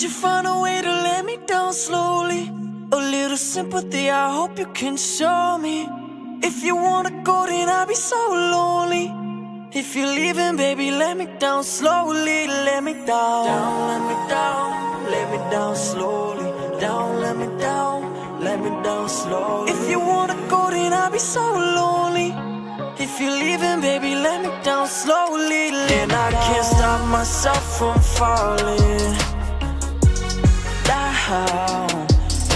Could you find a way to let me down slowly? A little sympathy, I hope you can show me. If you wanna go, then I'll be so lonely. If you're leaving, baby, let me down slowly. Let me down, down, let me down, let me down slowly. Down, let me down, let me down slowly. If you wanna go, then I'll be so lonely. If you're leaving, baby, let me down slowly. Let and I can't stop myself from falling down.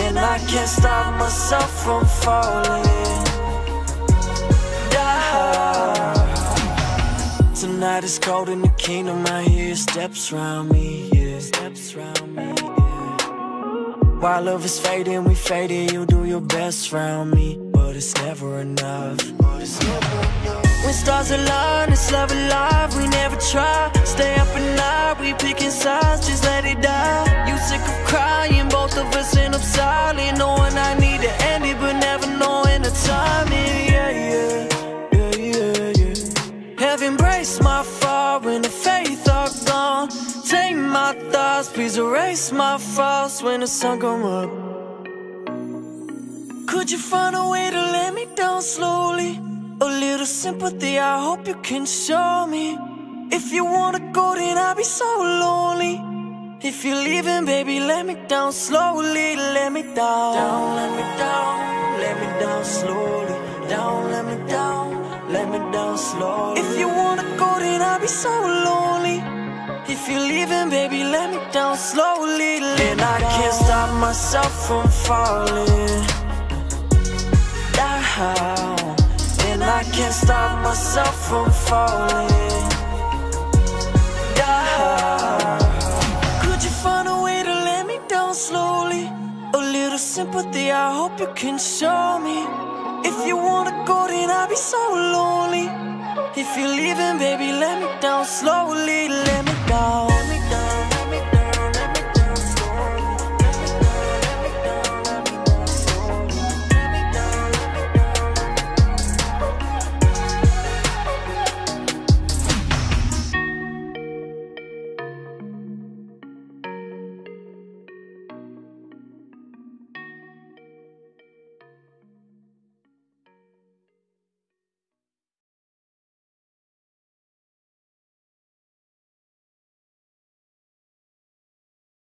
And I can't stop myself from falling down. Tonight is cold in the kingdom. I hear steps around me, yeah. Steps around me, yeah. While love is fading, we fading. You do your best around me, but it's never enough. But it's never enough. When stars align, it's love alive. We never try. Stay up at night, we picking sides, just Have embraced my fall when the faith are gone. Take my thoughts, please erase my faults when the sun come up. Could you find a way to let me down slowly? A little sympathy, I hope you can show me. If you wanna go, then I'll be so lonely. If you're leaving, baby, let me down slowly. Let me down, down, let me down, let me down slowly. Slowly. If you wanna go, then I'll be so lonely. If you're leaving, baby, let me down slowly. Then I can't stop myself from falling down. And I can't stop myself from falling down. Could you find a way to let me down slowly? A little sympathy, I hope you can show me. If you wanna go, then I'll be so lonely. If you're leaving, baby, let me down slowly.